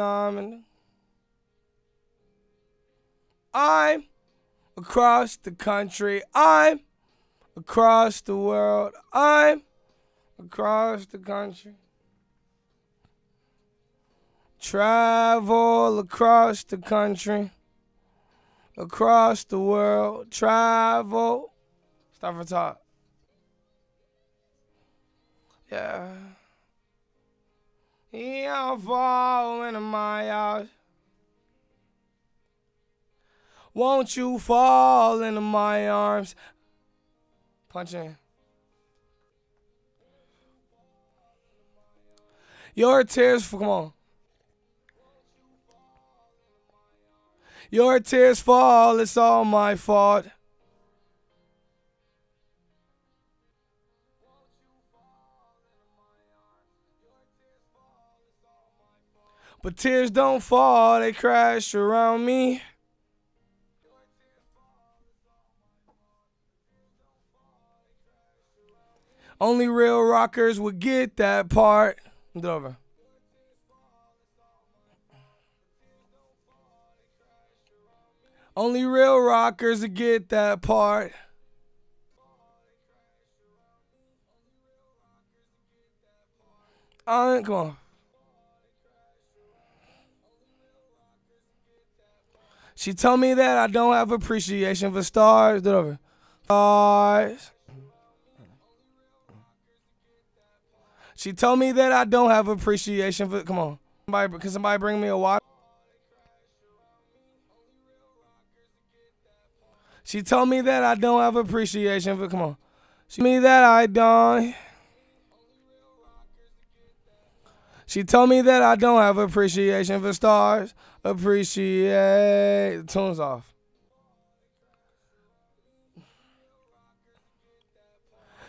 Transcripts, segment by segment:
arm. I'm across the country. I'm across the world. I'm across the country. Travel across the country, across the world. Travel. Start from top. Yeah. Yeah, I'm falling in my house. Won't you fall into my arms? Punch in. Your tears, come on. Your tears fall, it's all my fault. But tears don't fall, they crash around me. Only real rockers would get that part. It's over. Only real rockers would get that part. Uh, come on. She told me that I don't have appreciation for stars. Do it over. Stars. She told me that I don't have appreciation for. Come on, somebody, can somebody bring me a water? She told me that I don't have appreciation for. Come on, she told me that I don't. She told me that I don't have appreciation for stars. Appreciate tunes off.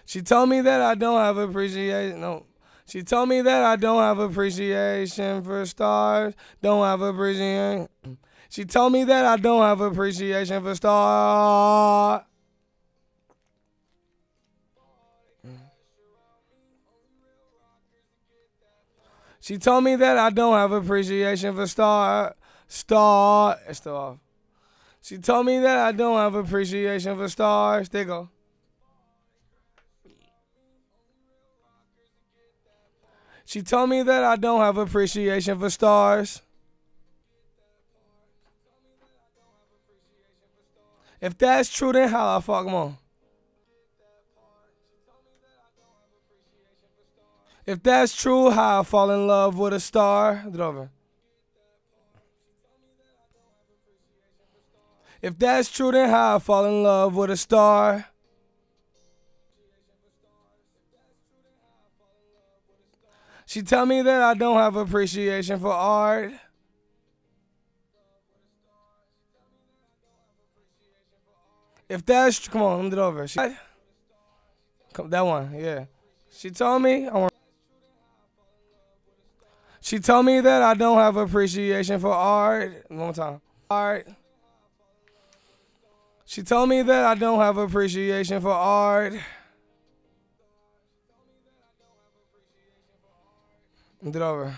She told me that I don't have appreciation. No. She told me that I don't have appreciation for stars. Don't have appreciation. She told me that I don't have appreciation for stars. She told me that I don't have appreciation for star star it's still off. She told me that I don't have appreciation for stars. There you go. She told me that I don't have appreciation for stars. If that's true, then how I fuck them on? If that's true, how I fall in love with a star. Get over. If that's true, then how I fall in love with a star. She tell me that I don't have appreciation for art. If that's come on, hand it over. She, come, that one, yeah. She told me I want. She told me that I don't have appreciation for art. One more time. Art. She told me that I don't have appreciation for art. It over.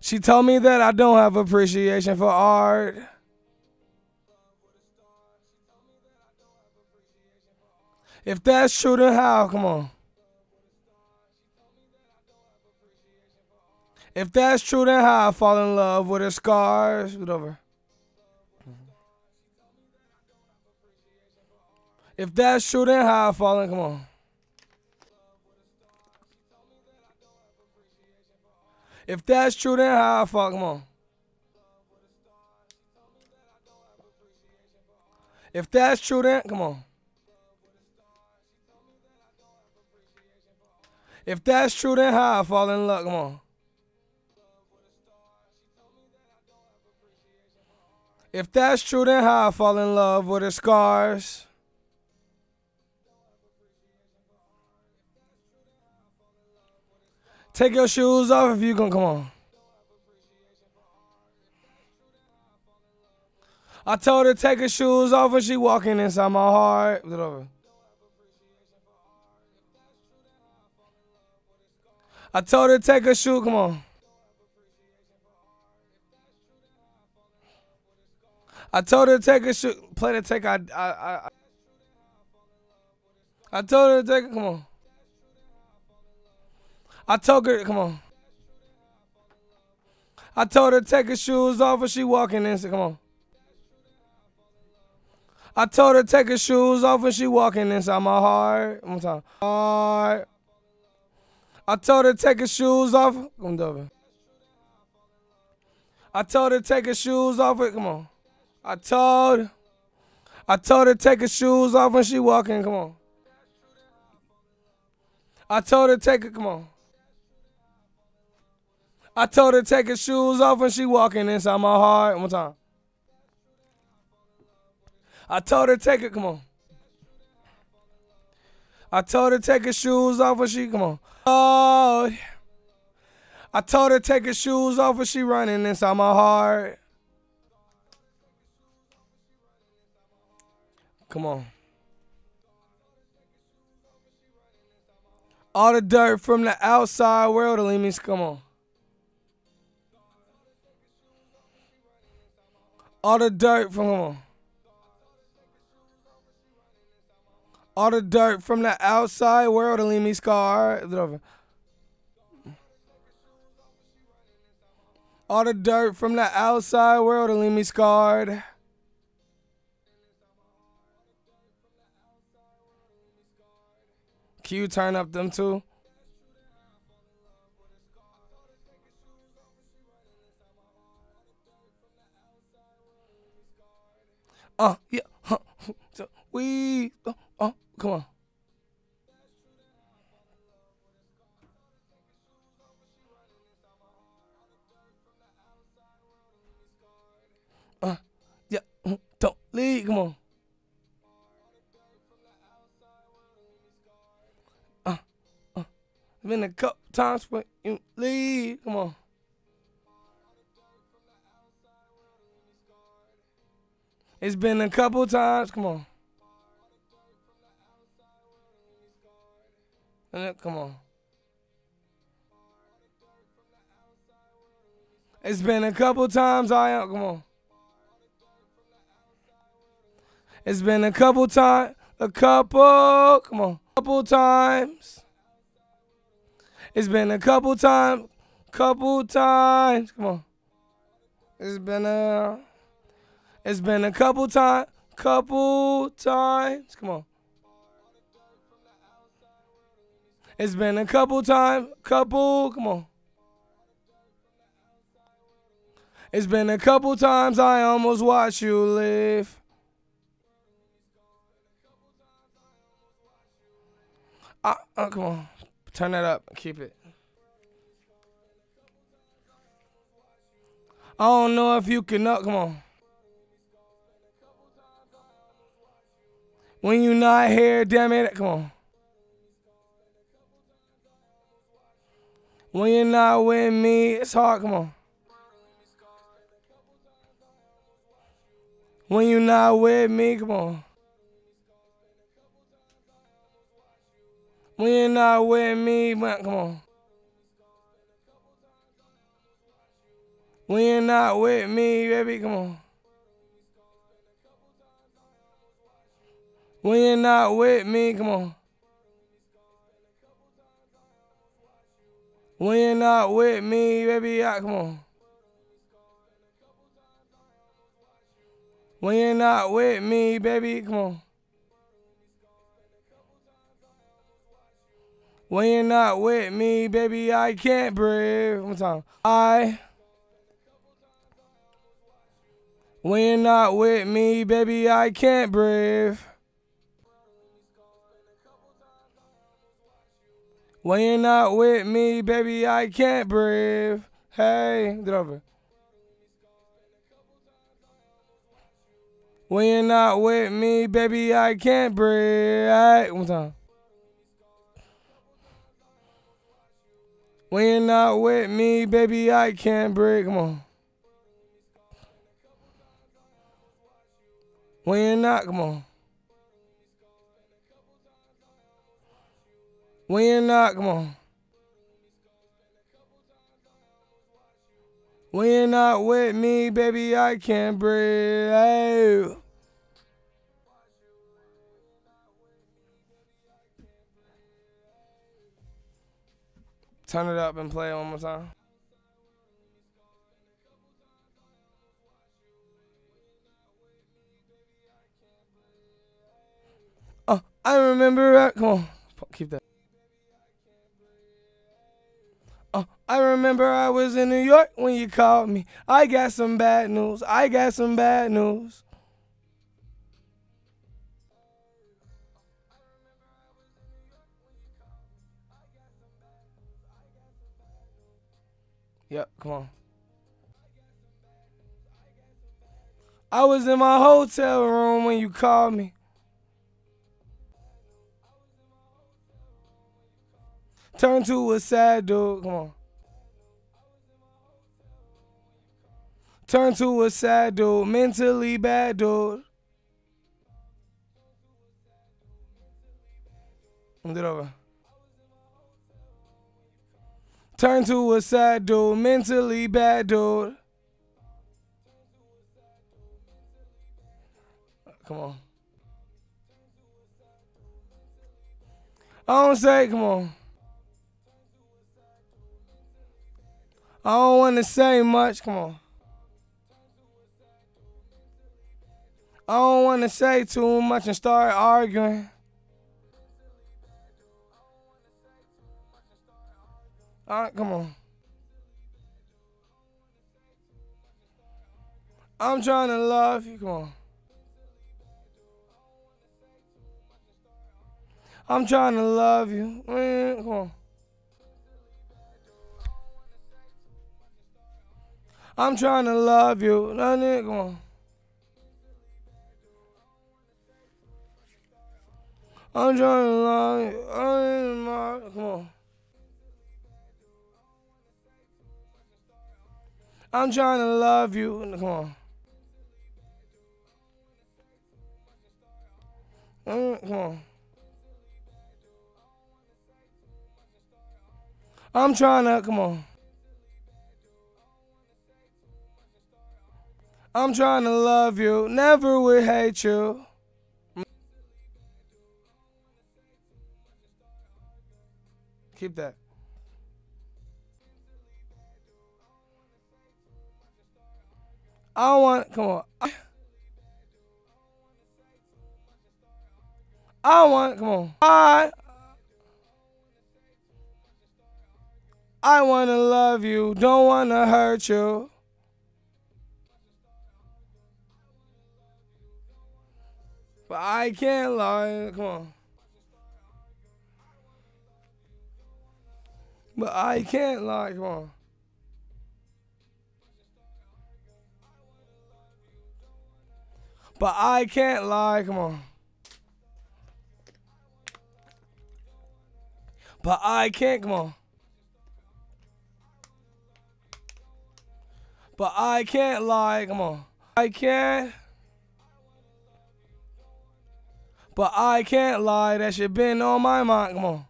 She told me that I don't have appreciation for art. If that's true, then how? Come on. If that's true, then how I fall in love with her scars? Whatever. If that's true, then how I fall in? Come on. If that's true, then how I fall? Come on. If that's true, then come on. If that's true, then how I fall in love? Come on. If that's true, then how I fall in love with her scars? Take your shoes off if you gonna come on. I told her take her shoes off when she walking inside my heart. I told her take her shoe. Come on. I told her to take a shoe. Play the take. I I I. I told her to take. Come on. I told her. Come on. I told her to take her shoes off, and she walking in. Come on. I told her to take her shoes off, and she walking inside my heart. One time. Heart. I told her to take her shoes off. Come on. I told her to take her shoes off. Come on. I told. I told her to take her shoes off when she walking. Come on. I told her to take it. Come on. I told her to take her shoes off when she walking inside my heart. One time. I told her to take it. Come on. I told her to take her shoes off when she come on. Oh. I told her to take her shoes off when she running inside my heart. Come on. All the dirt from the outside world me. Come on. All the dirt from come on. All the dirt from the outside world to leave me scarred. All the dirt from the outside world me scarred. Can you turn up them too? Uh, yeah, huh, so we, oh, oh, come on. Uh, yeah, don't leave, come on. Been a couple times when you leave. Come on. It's been a couple times. Come on. Come on. It's been a couple times I am. Come on. It's been a couple times. A couple. Come on. Couple times. It's been a couple times, couple times. Come on. It's been a, it's been a couple times, couple times. Come on. It's been a couple times, couple. Come on. It's been a couple times I almost watched you live. Uh, uh, come on. Turn that up. Keep it. I don't know if you can up. Come on. When you not here, damn it. Come on. When you're not with me, it's hard. Come on. When you're not with me, come on. When you're not with me, man, come on. When you're not with me, baby, come on. When you're not with me, come on. When you're not with me, baby, I, come on. When you're not with me, baby, come on. When you're not with me, baby, I can't breathe. One time. I. When you're not with me, baby, I can't breathe. When you're not with me, baby, I can't breathe. Hey, get over. When you're not with me, baby, I can't breathe. Hey, one time. When you're not with me, baby, I can't breathe. Come on. When you're not, come on. When you're not, come on. When you're not with me, baby, I can't breathe. Turn it up and play it one more time. Oh, I remember. Uh, come on, keep that. Oh, I remember I was in New York when you called me. I got some bad news. I got some bad news. Yep, come on. I was in my hotel room when you called me. Turn to a sad dude. Come on. Turn to a sad dude, mentally bad dude. It over. Turn to a sad dude, mentally bad dude. Come on. I don't say, come on. I don't want to say much. Come on. I don't want to say too much and start arguing. All right, come on. I'm trying to love you. Come on. I'm trying to love you. come on. I'm trying to love you. Come on. I'm trying to love you. Come on. I'm trying to love you. Come on. Mm, come on. I'm trying to, come on. I'm trying to love you, never would hate you. Keep that. I want, come on. I want, come on. I, I want to love you, don't want to hurt you. But I can't lie, come on. But I can't lie, come on. But I can't lie. Come on. But I can't. Come on. But I can't lie. Come on. I can't. But I can't lie. That shit been on my mind. Come on.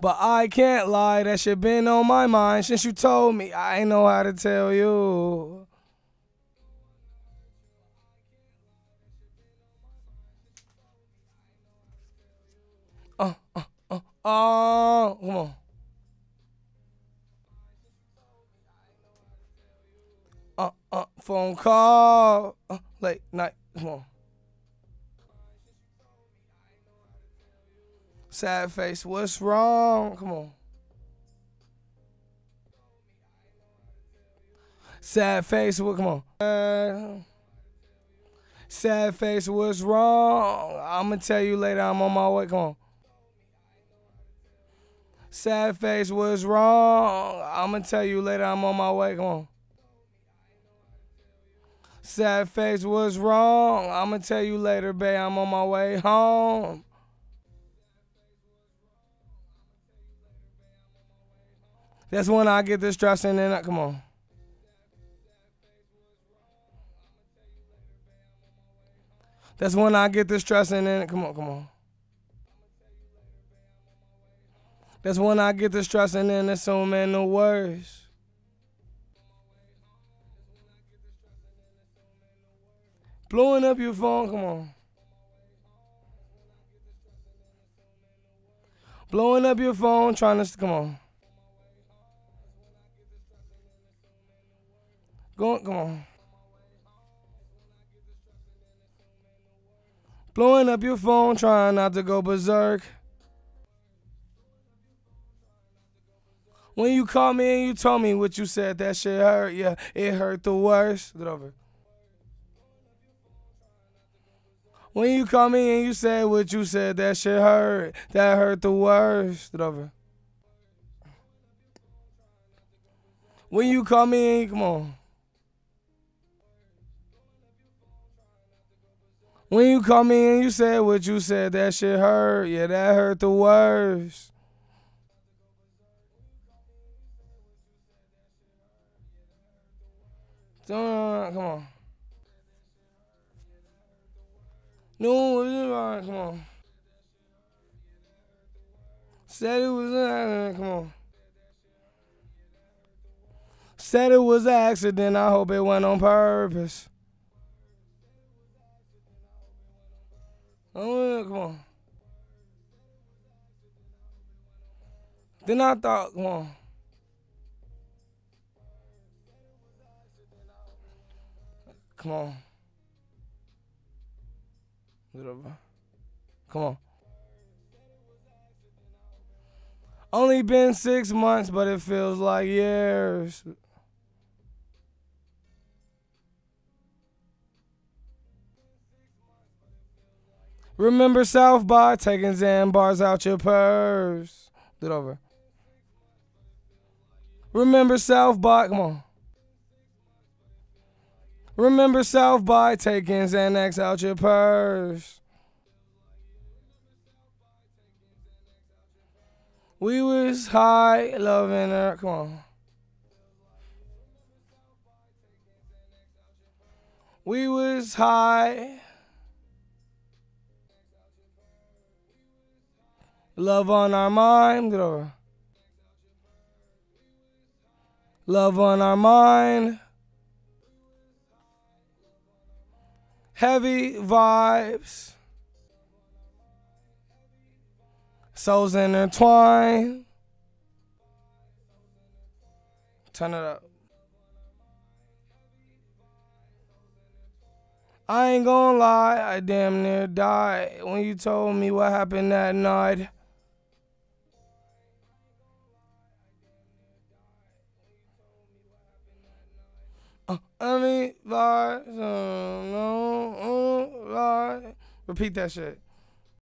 But I can't lie, that shit been on my mind since you told me. I ain't know how to tell you. Uh, uh, uh, uh, come on. Uh, uh, phone call. Uh, late night, come on. Sad face, what's wrong? Come on. Sad face, what? Come on. Uh, sad face, what's wrong? I'm gonna tell you later. I'm on my way. Come on. Sad face, what's wrong? I'm gonna tell you later. I'm on my way. Come on. Sad face, what's wrong? I'm gonna tell you later, babe. I'm on my way home. That's when I get this stress and I, come on. That's when I get this stress and come on, come on. That's when I get to stressing and assuming the worst. Blowing up your phone, come on. Blowing up your phone, trying to come on. Go, come on. Blowing up your phone, trying not to go berserk. When you called me and you told me what you said, that shit hurt. Yeah, it hurt the worst. Get over. When you called me and you said what you said, that shit hurt. That hurt the worst. Get over. When you call me and come on. When you call me and you said what you said, that shit hurt. Yeah, that hurt the worst. Come on. No, come on. Said it was an accident. come on. Said it was an accident. I hope it went on purpose. Oh, come on. Then I thought, come on. Come on. Come on. Only been six months, but it feels like years. Remember South by taking Zan bars out your purse. Do it over. Remember South by, come on. Remember South by taking Xanax out your purse. We was high, loving her. Come on. We was high. Love on our mind. Love on our mind. heavy vibes. Souls intertwined. Turn it up. I ain't gonna lie, I damn near died when you told me what happened that night. I mean, uh, no, vibe. Repeat that shit.